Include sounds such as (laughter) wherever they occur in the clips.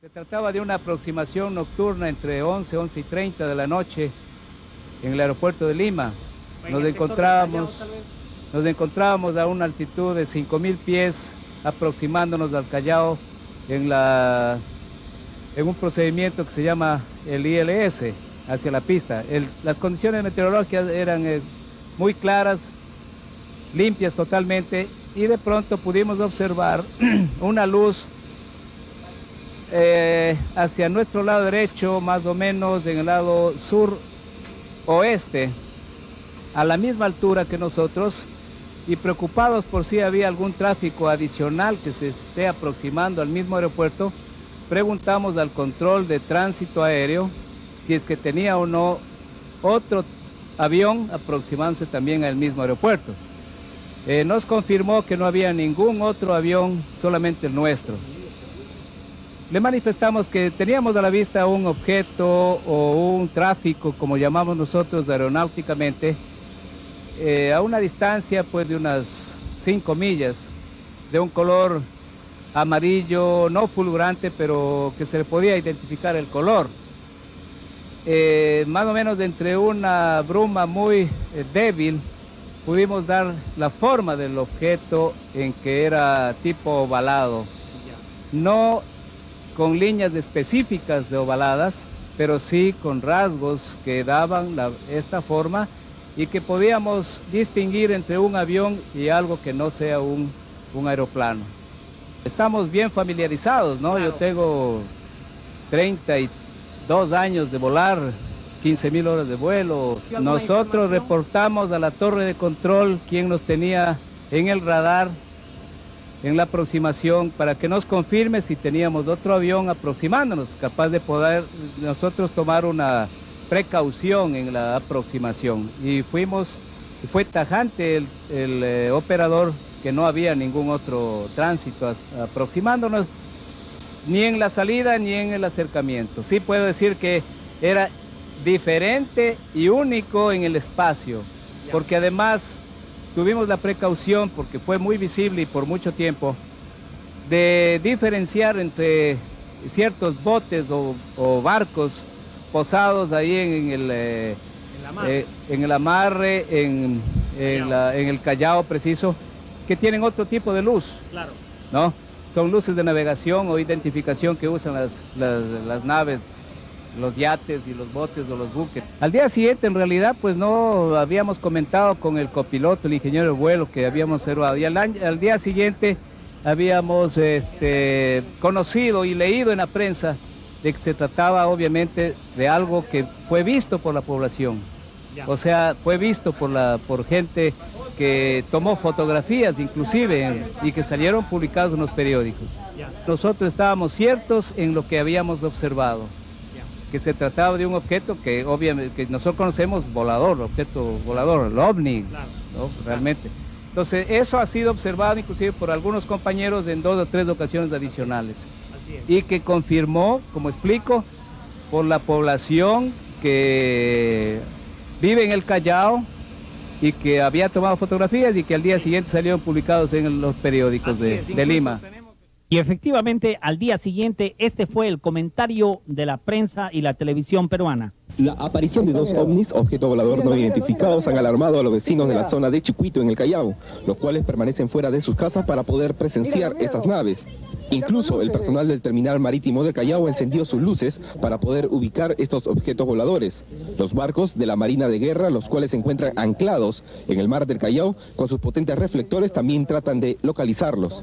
Se trataba de una aproximación nocturna entre 11, 11 y 30 de la noche en el aeropuerto de Lima. Nos encontrábamos, nos encontrábamos a una altitud de 5.000 pies aproximándonos al Callao en, la, en un procedimiento que se llama el ILS hacia la pista. las condiciones meteorológicas eran eh, muy claras, limpias totalmente y de pronto pudimos observar (clears throat) una luz eh, hacia nuestro lado derecho, más o menos en el lado sur oeste, a la misma altura que nosotros, y preocupados por si había algún tráfico adicional que se esté aproximando al mismo aeropuerto, preguntamos al control de tránsito aéreo si es que tenía o no otro avión aproximándose también al mismo aeropuerto. Eh, nos confirmó que no había ningún otro avión, solamente el nuestro. Le manifestamos que teníamos a la vista un objeto o un tráfico, como llamamos nosotros aeronáuticamente, eh, a una distancia pues de unas 5 millas, de un color amarillo, no fulgurante, pero que se le podía identificar el color. Eh, más o menos entre una bruma muy eh, débil, pudimos dar la forma del objeto en que era tipo ovalado. No con líneas específicas de ovaladas, pero sí con rasgos que daban esta forma y que podíamos distinguir entre un avión y algo que no sea un, aeroplano. Estamos bien familiarizados, ¿no? Yo tengo 32 años de volar, 15 mil horas de vuelo. Nosotros reportamos a la torre de control quien nos tenía en el radar en la aproximación para que nos confirme si teníamos otro avión aproximándonos, capaz de poder nosotros tomar una precaución en la aproximación y fuimos, fue tajante el, eh, operador que no había ningún otro tránsito aproximándonos, ni en la salida ni en el acercamiento. Sí puedo decir que era diferente y único en el espacio, porque además tuvimos la precaución, porque fue muy visible y por mucho tiempo, de diferenciar entre ciertos botes o barcos posados ahí en, el, eh, en el amarre, en, en, el Callao preciso, que tienen otro tipo de luz. Claro. ¿No? Son luces de navegación o identificación que usan las, las, naves los yates y los botes o los buques. Al día siguiente, en realidad, pues no habíamos comentado con el copiloto, el ingeniero de vuelo que habíamos observado. Y al, al día siguiente habíamos este, conocido y leído en la prensa de que se trataba obviamente de algo que fue visto por la población. O sea, fue visto por, la, por gente que tomó fotografías inclusive y que salieron publicados en los periódicos. Nosotros estábamos ciertos en lo que habíamos observado, que se trataba de un objeto que obviamente que nosotros conocemos volador, objeto volador, el ovni, realmente. Entonces, eso ha sido observado inclusive por algunos compañeros en dos o tres ocasiones adicionales. Y que confirmó, como explico, por la población que vive en el Callao y que había tomado fotografías y que al día siguiente salieron publicados en los periódicos de, de Lima. Y efectivamente, al día siguiente, este fue el comentario de la prensa y la televisión peruana. La aparición de dos ovnis, objeto volador no identificados, han alarmado a los vecinos de la zona de Chicuito en el Callao, los cuales permanecen fuera de sus casas para poder presenciar estas naves. Incluso el personal del terminal marítimo del Callao encendió sus luces para poder ubicar estos objetos voladores. Los barcos de la Marina de Guerra, los cuales se encuentran anclados en el mar del Callao, con sus potentes reflectores también tratan de localizarlos.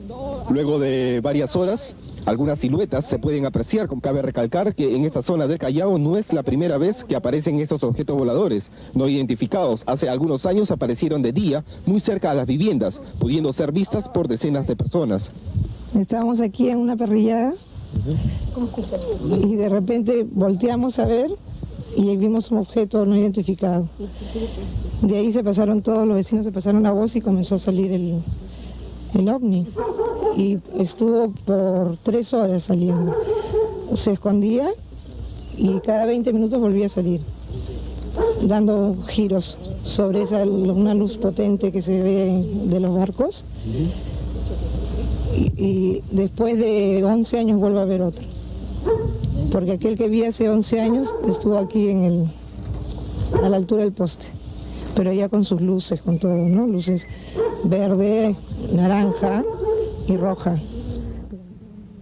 Luego de varias horas, algunas siluetas se pueden apreciar. Cabe recalcar que en esta zona del Callao no es la primera vez que aparecen estos objetos voladores no identificados. Hace algunos años aparecieron de día muy cerca a las viviendas, pudiendo ser vistas por decenas de personas. Estábamos aquí en una perrillada y de repente volteamos a ver y vimos un objeto no identificado. De ahí se pasaron todos los vecinos, se pasaron la voz y comenzó a salir el, el ovni. Y estuvo por tres horas saliendo. Se escondía y cada 20 minutos volvía a salir, dando giros sobre esa, una luz potente que se ve de los barcos y, después de 11 años vuelve a ver otro. porque aquel que vi hace 11 años estuvo aquí en el, a la altura del poste, pero ya con sus luces, con todo, ¿no? Luces verde, naranja y roja.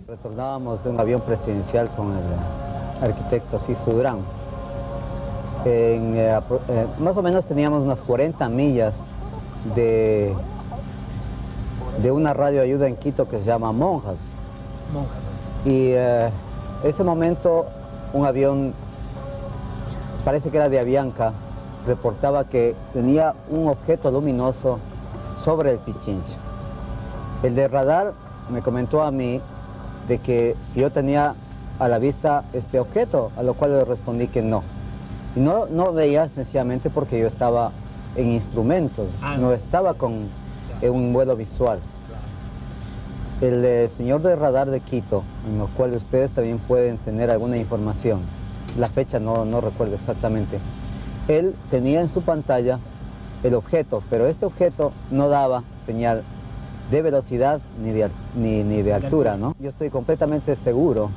Retornábamos de un avión presidencial con el arquitecto Sisto Durán. Eh, eh, más o menos teníamos unas 40 millas de, de una radio ayuda en Quito que se llama Monjas. Y eh, ese momento un avión, parece que era de Avianca, reportaba que tenía un objeto luminoso sobre el Pichincha. El de radar me comentó a mí de que si yo tenía a la vista este objeto, a lo cual le respondí que no. Y no, no veía sencillamente porque yo estaba en instrumentos, Ah, no estaba con en un vuelo visual. El eh, señor de radar de Quito, en lo cual ustedes también pueden tener alguna información, la fecha no, no recuerdo exactamente, él tenía en su pantalla el objeto, pero este objeto no daba señal de velocidad ni de, ni, ni de altura, ¿no? Yo estoy completamente seguro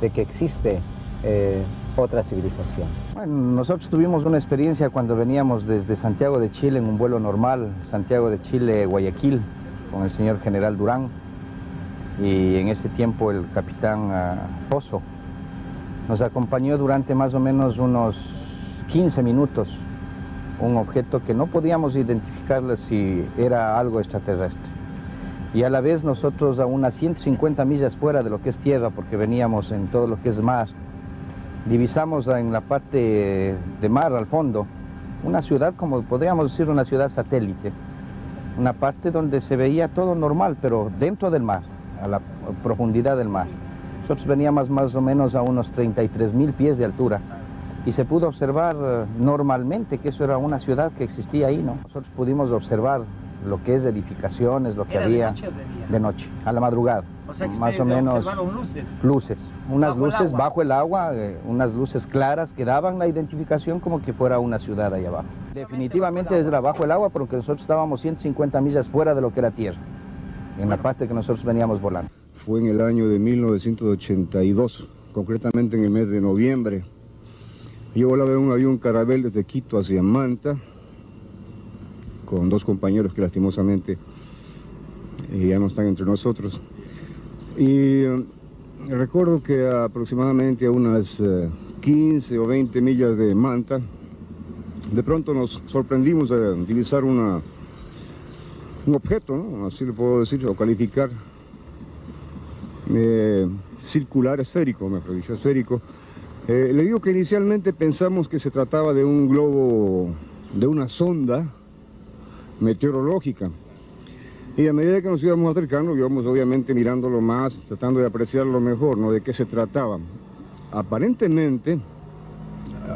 de que existe eh, otra civilización. Bueno, nosotros tuvimos una experiencia cuando veníamos desde Santiago de Chile en un vuelo normal, Santiago de Chile, Guayaquil, con el señor general Durán y en ese tiempo el capitán ah, Pozo. Nos acompañó durante más o menos unos 15 minutos un objeto que no podíamos identificarle si era algo extraterrestre. Y a la vez nosotros a unas 150 millas fuera de lo que es tierra, porque veníamos en todo lo que es mar, divisamos en la parte de mar al fondo una ciudad, como podríamos decir, una ciudad satélite. Una parte donde se veía todo normal, pero dentro del mar, a la profundidad del mar. Nosotros veníamos más o menos a unos 33 mil pies de altura y se pudo observar eh, normalmente que eso era una ciudad que existía ahí, ¿no? Nosotros pudimos observar lo que es edificaciones, lo que ¿Era de había de noche, a la madrugada, O sea que más o menos luces. luces, unas Bajo luces bajo el agua, eh, unas luces claras que daban la identificación como que fuera una ciudad ahí abajo. Definitivamente era bajo el agua porque nosotros estábamos 150 millas fuera de lo que era tierra, en la parte que nosotros veníamos volando. Fue en el año de 1982, concretamente en el mes de noviembre. Yo volaba en un avión carabel desde Quito hacia Manta, con dos compañeros que lastimosamente eh, ya no están entre nosotros. Y eh, recuerdo que aproximadamente a unas eh, 15 o 20 millas de Manta, de pronto nos sorprendimos de utilizar una, un objeto, ¿no? así lo puedo decir o calificar, eh, circular esférico, mejor dicho, esférico. Eh, le digo que inicialmente pensamos que se trataba de un globo, de una sonda meteorológica. Y a medida que nos íbamos acercando, íbamos obviamente mirándolo más, tratando de apreciarlo mejor, ¿no? De qué se trataba. Aparentemente,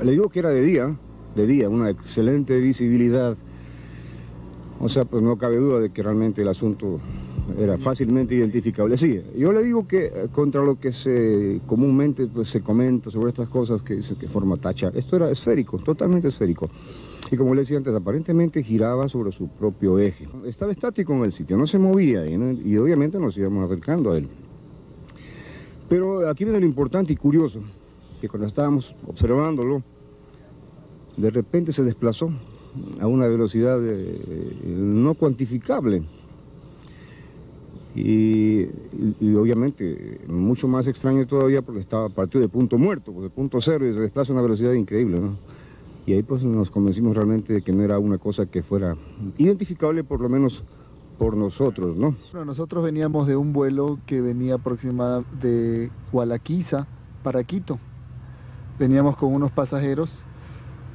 le digo que era de día, de día, una excelente visibilidad. O sea, pues no cabe duda de que realmente el asunto era fácilmente identificable. Sí, yo le digo que eh, contra lo que se comúnmente pues, se comenta sobre estas cosas que dice que forma tacha, esto era esférico, totalmente esférico. Y como le decía antes, aparentemente giraba sobre su propio eje. Estaba estático en el sitio, no se movía y, obviamente nos íbamos acercando a él. Pero aquí viene lo importante y curioso, que cuando estábamos observándolo, de repente se desplazó a una velocidad eh, no cuantificable. Y- y obviamente mucho más extraño todavía porque estaba partido de punto muerto, pues de punto cero y se desplaza a una velocidad increíble, ¿no? Y ahí pues nos convencimos realmente de que no era una cosa que fuera identificable por lo menos por nosotros, ¿no? Bueno, nosotros veníamos de un vuelo que venía aproximadamente de Gualaquiza para Quito. Veníamos con unos pasajeros,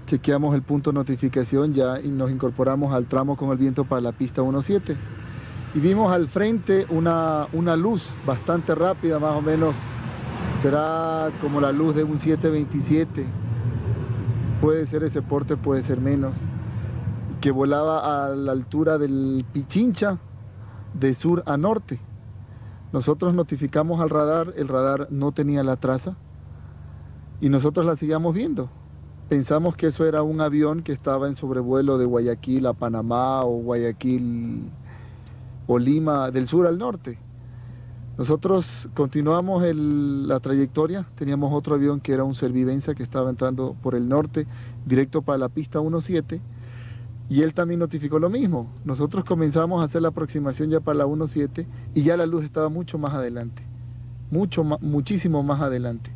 chequeamos el punto de notificación ya y nos incorporamos al tramo con el viento para la pista 17. Y vimos al frente una, una luz bastante rápida, más o menos será como la luz de un 727. Puede ser ese porte, puede ser menos que volaba a la altura del Pichincha de sur a norte. Nosotros notificamos al radar, el radar no tenía la traza y nosotros la seguíamos viendo. Pensamos que eso era un avión que estaba en sobrevuelo de Guayaquil a Panamá o Guayaquil o Lima del sur al norte. Nosotros continuamos la trayectoria, teníamos otro avión que era un Servivenza que estaba entrando por el norte, directo para la pista 17, y él también notificó lo mismo. Nosotros comenzamos a hacer la aproximación ya para la 17 y ya la luz estaba mucho más adelante, mucho muchísimo más adelante.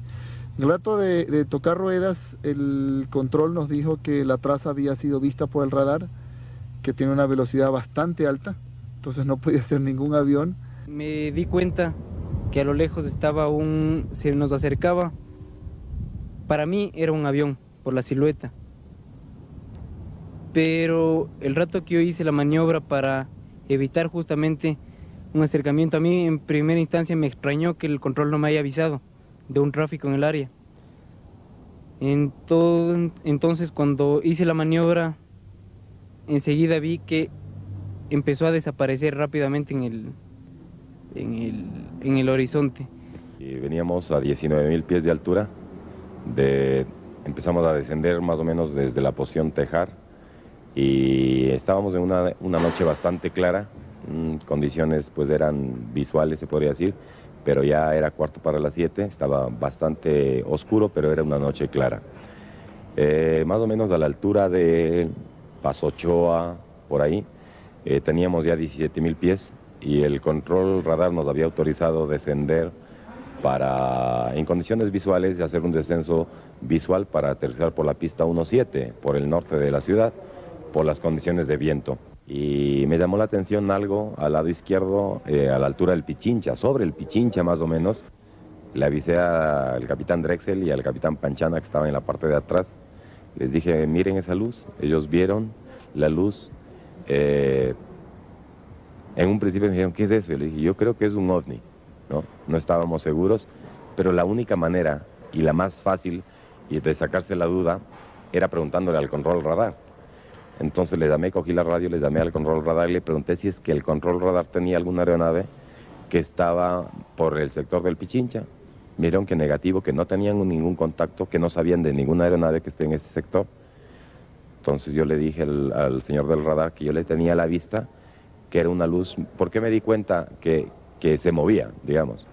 En el rato de, de tocar ruedas, el control nos dijo que la traza había sido vista por el radar, que tiene una velocidad bastante alta, entonces no podía ser ningún avión me di cuenta que a lo lejos estaba un, se nos acercaba. Para mí era un avión por la silueta. Pero el rato que yo hice la maniobra para evitar justamente un acercamiento, a mí en primera instancia me extrañó que el control no me haya avisado de un tráfico en el área. Entonces cuando hice la maniobra, enseguida vi que empezó a desaparecer rápidamente en el, en el, en el horizonte. Veníamos a 19 mil pies de altura, empezamos a descender más o menos desde la posición Tejar y estábamos en una, una noche bastante clara, mm, condiciones pues eran visuales se podría decir, pero ya era cuarto para las 7, estaba bastante oscuro, pero era una noche clara. Eh, más o menos a la altura de Pasochoa, por ahí, eh, teníamos ya 17 mil pies y el control radar nos había autorizado descender para, en condiciones visuales, hacer un descenso visual para aterrizar por la pista 17, por el norte de la ciudad, por las condiciones de viento. Y me llamó la atención algo al lado izquierdo, eh, a la altura del Pichincha, sobre el Pichincha más o menos. Le avisé al capitán Drexel y al capitán Panchana que estaban en la parte de atrás. Les dije, miren esa luz. Ellos vieron la luz. Eh, en un principio me dijeron, ¿qué es eso? Y le dije, yo creo que es un ovni, ¿no? No estábamos seguros, pero la única manera y la más fácil de sacarse la duda era preguntándole al control radar. Entonces le llamé, cogí la radio, le llamé al control radar y le pregunté si es que el control radar tenía alguna aeronave que estaba por el sector del Pichincha. Vieron que negativo, que no tenían ningún contacto, que no sabían de ninguna aeronave que esté en ese sector. Entonces yo le dije al señor del radar que yo le tenía la vista que era una luz. ¿Por qué me di cuenta que, que se movía, digamos?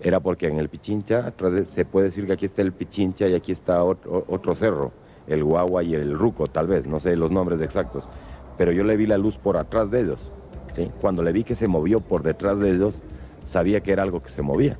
Era porque en el Pichincha se puede decir que aquí está el Pichincha y aquí está otro, cerro, el Guagua y el Ruco, tal vez, no sé los nombres exactos. Pero yo le vi la luz por atrás de ellos. ¿sí? Cuando le vi que se movió por detrás de ellos, sabía que era algo que se movía.